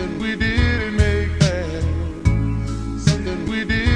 Something we didn't make bad. Something we didn't.